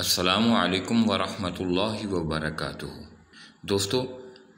असलकम वरहमतुल्लाहि वबरकातुहू। दोस्तों,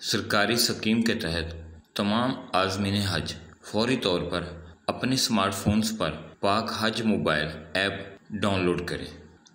सरकारी स्कीम के तहत तमाम आज़मीन हज फौरी तौर पर अपने स्मार्टफोन्स पर पाक हज मोबाइल ऐप डाउनलोड करें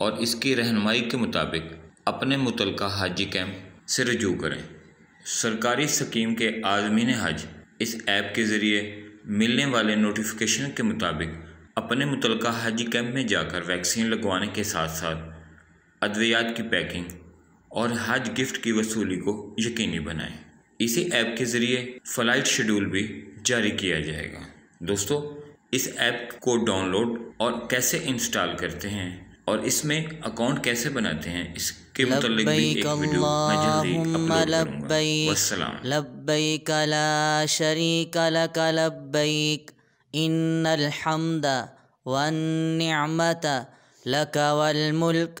और इसकी रहनमाई के मुताबिक अपने मुतल हाजी कैंप से रजू करें। सरकारी स्कीम के आज़मीन हज इस ऐप के ज़रिए मिलने वाले नोटिफिकेशन के मुताबिक अपने मुतल हाजी कैंप में जाकर वैक्सीन लगवाने के साथ साथ अद्वियात की पैकिंग और हज गिफ्ट की वसूली को यकीनी बनाएँ। इसी ऐप के ज़रिए फ़्लाइट शेड्यूल भी जारी किया जाएगा। दोस्तों इस ऐप को डाउनलोड और कैसे इंस्टॉल करते हैं और इसमें अकाउंट कैसे बनाते हैं इसके मतलब भी एक वीडियो मैं जल्दी अपलोड करूँगा। वस्सलाम। लब्बैक ला शरीक लक लब्बैक। इन्नल हम्द वन निअमत लक वल मुल्क।